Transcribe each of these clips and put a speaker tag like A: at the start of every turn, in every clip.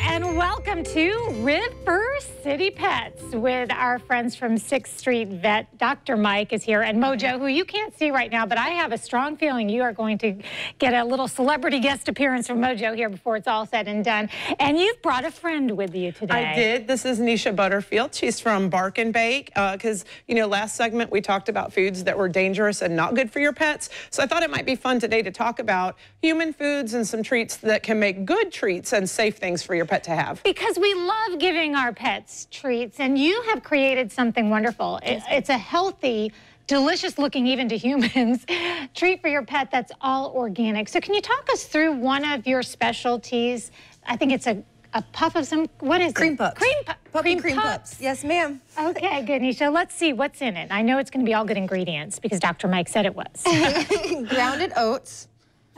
A: and welcome to River City Pets with our friends from 6th Street Vet. Dr. Mike is here and Mojo, who you can't see right now, but I have a strong feeling you are going to get a little celebrity guest appearance from Mojo here before it's all said and done. And you've brought a friend with you today.
B: I did. This is Nisha Butterfield. She's from Bark and Bake because, uh, you know, last segment we talked about foods that were dangerous and not good for your pets. So I thought it might be fun today to talk about human foods and some treats that can make good treats and safe things for your pet to have.
A: Because we love giving our pets treats, and you have created something wonderful. It's, it's a healthy, delicious looking even to humans treat for your pet that's all organic. So can you talk us through one of your specialties? I think it's a a puff of some, what is
C: cream
A: it?
C: Puffs.
A: Cream, pu
C: Puppy
A: cream,
C: cream puffs. puffs. Yes, ma'am.
A: Okay, good, Nisha. Let's see what's in it. I know it's going to be all good ingredients because Dr. Mike said it was.
C: Grounded oats.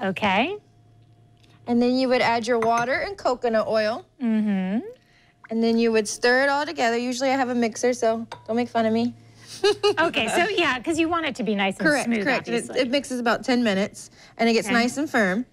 A: Okay.
C: And then you would add your water and coconut oil.
A: Mm-hmm.
C: And then you would stir it all together. Usually I have a mixer, so don't make fun of me.
A: okay, so yeah, because you want it to be nice and
C: correct,
A: smooth,
C: Correct, correct. It, it, mixes about 10 minutes, and it gets okay. nice and firm.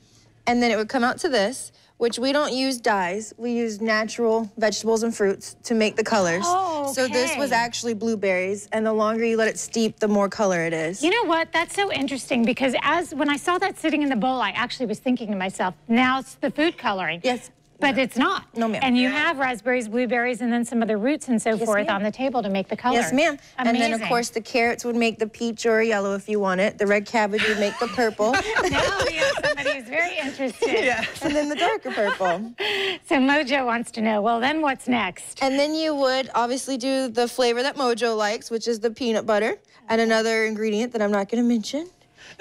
C: And then it would come out to this which we don't use dyes. We use natural vegetables and fruits to make the colors.
A: Oh, okay.
C: So this was actually blueberries, and the longer you let it steep, the more color it is.
A: You know what? That's so interesting because as when I saw that sitting in the bowl, I actually was thinking to myself, now it's the food coloring.
C: Yes.
A: But no. it's not.
C: No, ma'am.
A: And you have raspberries, blueberries, and then some other roots and so
C: yes,
A: forth on the table to make the color.
C: Yes, ma'am. And then, of course, the carrots would make the peach or yellow if you want it. The red cabbage would make the purple.
A: now we have somebody who's very interested.
C: Yeah. And then the darker purple.
A: So Mojo wants to know, well, then what's next?
C: And then you would obviously do the flavor that Mojo likes, which is the peanut butter, and another ingredient that I'm not going to mention.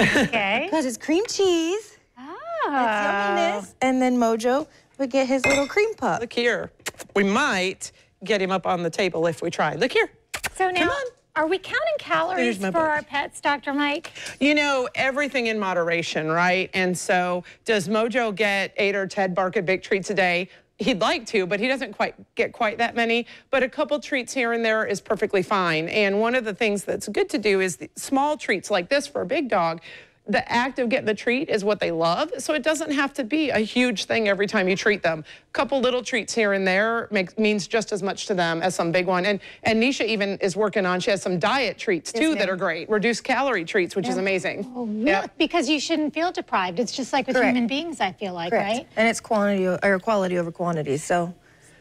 A: Okay.
C: Because it's cream cheese.
A: Oh.
C: It's yumminess. And then Mojo would get his little cream puff.
B: Look here. We might get him up on the table if we try. Look here.
A: So now, are we counting calories for book. our pets, Dr. Mike?
B: You know, everything in moderation, right? And so does Mojo get eight or 10 Bark and Bake treats a day? He'd like to, but he doesn't quite get quite that many. But a couple treats here and there is perfectly fine. And one of the things that's good to do is small treats like this for a big dog the act of getting the treat is what they love. So it doesn't have to be a huge thing every time you treat them. A couple little treats here and there makes, means just as much to them as some big one. And, and Nisha even is working on, she has some diet treats too yes, that are great. Reduced calorie treats, which yeah. is amazing.
A: Oh, yeah. Because you shouldn't feel deprived. It's just like with Correct. human beings, I feel like,
C: Correct.
A: right?
C: And it's quantity or quality over quantity, so.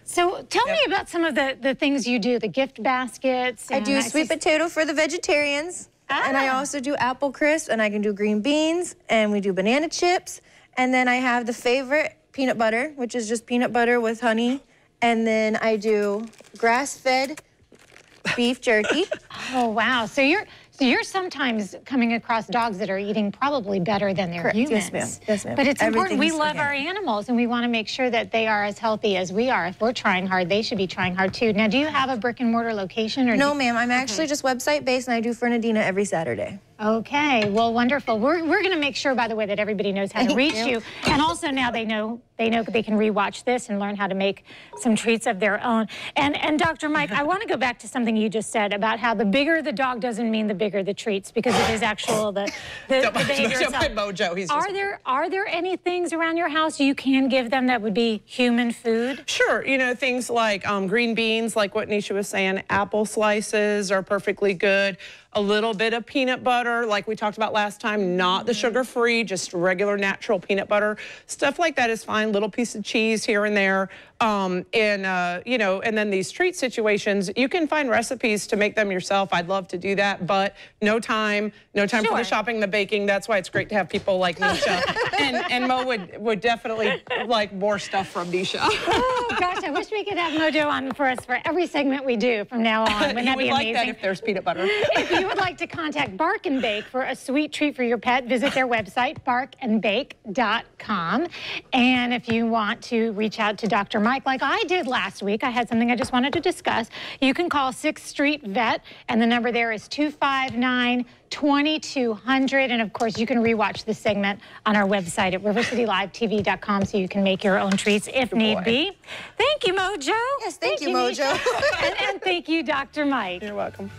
A: So tell yep. me about some of the, the things you do, the gift baskets.
C: I do sweet potato for the vegetarians. Ah. And I ah. also do apple crisp, and I can do green beans, and we do banana chips. And then I have the favorite peanut butter, which is just peanut butter with honey. And then I do grass-fed beef jerky.
A: Oh, wow. So you're so you're sometimes coming across dogs that are eating probably better than their
C: Correct.
A: humans.
C: Yes, ma'am. Yes, ma'am.
A: But it's important. We love our animals, and we want to make sure that they are as healthy as we are. If we're trying hard, they should be trying hard too. Now, do you have a brick and mortar location? Or
C: no, ma'am. I'm actually okay. just website based, and I do Fernandina every Saturday.
A: Okay, well, wonderful. We're, we're going to make sure, by the way, that everybody knows how to reach you. And also now they know they know they can rewatch this and learn how to make some treats of their own. And and Dr. Mike, I want to go back to something you just said about how the bigger the dog doesn't mean the bigger the treats because it is actual the the,
B: the
A: behavior.
B: Mojo, he's
A: are there are there any things around your house you can give them that would be human food?
B: Sure, you know things like um, green beans, like what Nisha was saying, apple slices are perfectly good a little bit of peanut butter, like we talked about last time, not the sugar-free, just regular natural peanut butter. Stuff like that is fine, little piece of cheese here and there. Um, and, uh, you know, and then these treat situations, you can find recipes to make them yourself. I'd love to do that, but no time, no time sure. for the shopping, the baking. That's why it's great to have people like Nisha. and, and Mo would, would definitely like more stuff from Nisha.
A: oh, gosh, I wish we could have Mojo on for us for every segment we do from now on. Wouldn't that
B: be
A: amazing?
B: like that if there's peanut butter.
A: if you would like to contact Bark and Bake for a sweet treat for your pet, visit their website, barkandbake.com. And if you want to reach out to Dr. Mike like I did last week, I had something I just wanted to discuss. You can call 6th Street Vet, and the number there is 259 2200 and of course you can rewatch this segment on our website at rivercitylivetv.com so you can make your own treats if Good need boy. be thank you mojo
C: yes thank, thank you, you mojo
A: and, and thank you dr mike
B: you're welcome